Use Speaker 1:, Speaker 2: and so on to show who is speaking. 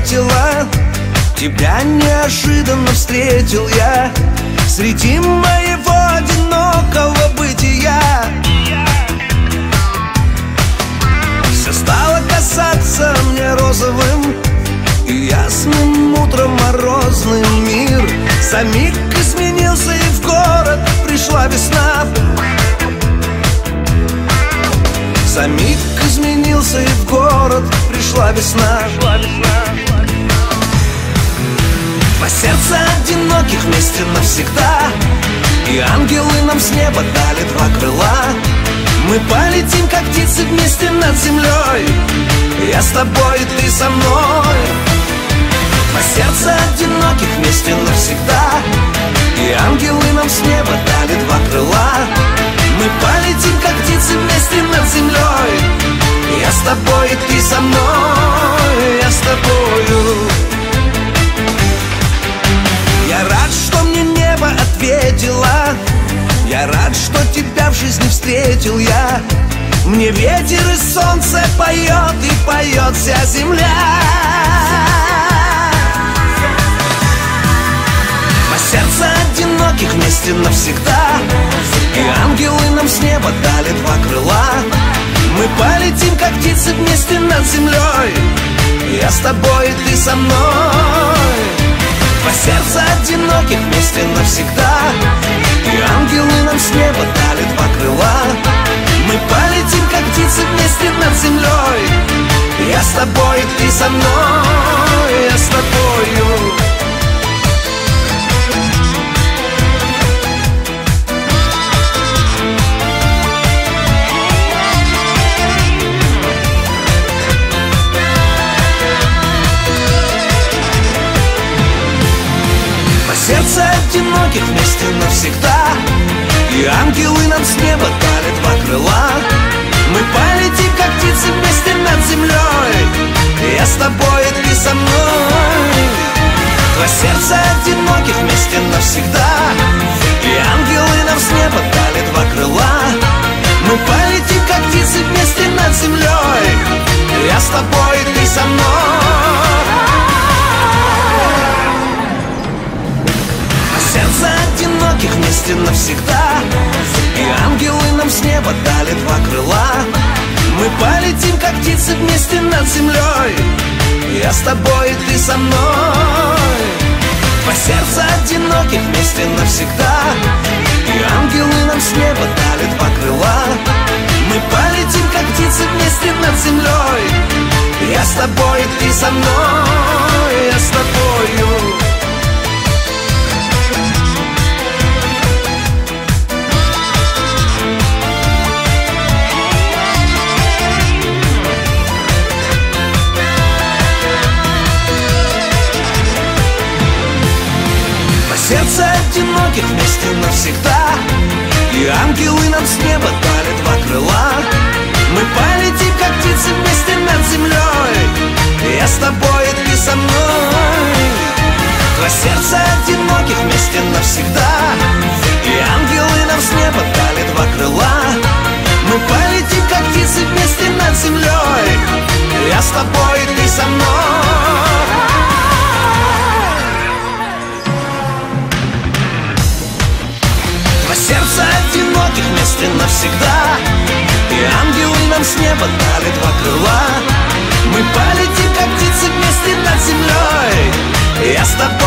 Speaker 1: ответила Тебя неожиданно встретил я. Среди моего одинокого бытия Все стало касаться мне розовым И ясным утром морозным. Мир За миг изменился и в город пришла весна. За миг изменился и в город пришла весна. Два одиноких вместе навсегда. И ангелы нам с неба дали два крыла. Мы полетим, как птицы вместе над землей. Я с тобой, ты со мной. Два сердца одиноких встретил я. Мне ветер и солнце поет И поет вся земля. Два сердца одиноких вместе навсегда. И ангелы нам с неба дали два крыла. Мы полетим, как птицы вместе над землей. Я с тобой, ты со мной. Два сердца одиноких вместе навсегда. И ангелы нам с неба дали два крыла вместе над землей. Я с тобой, ты со мной, я с тобою. Два сердца одиноких вместе навсегда. И ангелы нам с неба дали два крыла птицы вместе над землей. Я с тобой, ты со мной. Два сердца одиноких вместе навсегда. И ангелы нам с неба дали два крыла. Мы полетим, как птицы вместе над землей. Я с тобой, ты со мной. Сердца одиноких вместе навсегда. И ангелы нам с неба дали два крыла Мы полетим, как птицы вместе над землей. Я с тобой, и ты со мной. Два сердца одиноких вместе навсегда. И ангелы нам с неба дали два крыла Мы полетим, как птицы вместе над землей. Я с тобой, и ты со мной. Я с тобою Два сердца одиноких вместе навсегда. И ангелы нам с неба дали два крыла. Мы полетим, как птицы вместе над землей. Я с тобой, и ты со мной. Два сердца одиноких вместе навсегда. И ангелы нам с неба дали два крыла. Мы полетим, как птицы вместе над землей. Я с тобой, и ты со мной вместе навсегда. И ангелы нам с неба дали два крыла. Мы полетим, как птицы вместе над землей. Я с тобой